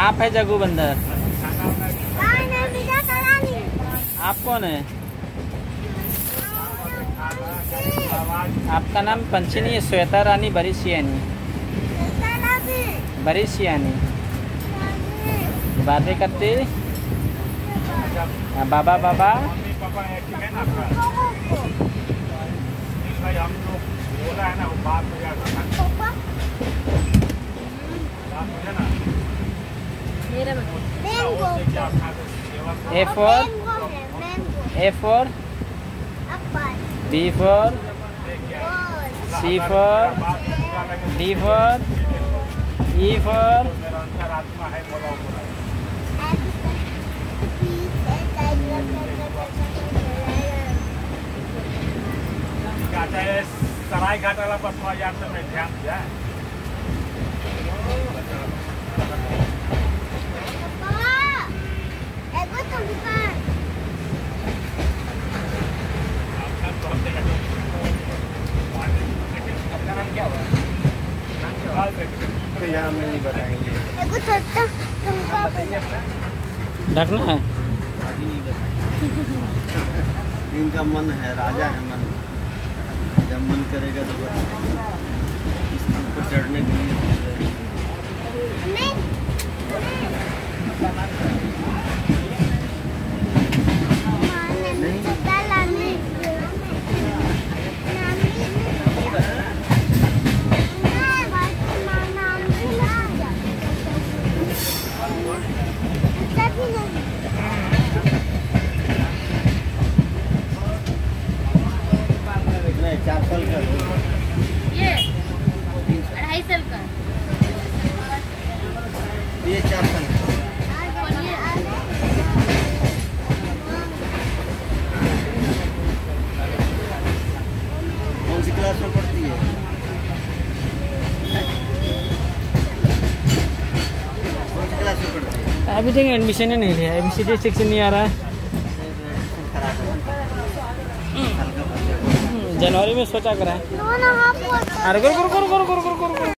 आप है जगू बंदर? आप कौन है? आपका नाम पंची नहीं है श्वेता रानी बड़ी सियानी बातें करती? बाबा बाबा। A for? A for? B for? C for? D for? E for? Gak ada serai gak ada lepas mayat sampai ya. में नहीं बताएँगे। ढकना है? इनका मन है राजा है मन। जब मन करेगा तो बताएँगे। इस पर चढ़ने के लिए नहीं चार साल का ये अढ़ाई साल का। ये चार साल का। कौन सी क्लास में पढ़ती है कौन सी क्लास में पढ़ती है अभी तक एडमिशन ही नहीं लिया अभी सी डी सेक्शन नहीं आ रहा है है जनवरी में सोचा करा है अरे गुरु गुरु गुरु गुरु गुरु गुरु गुरु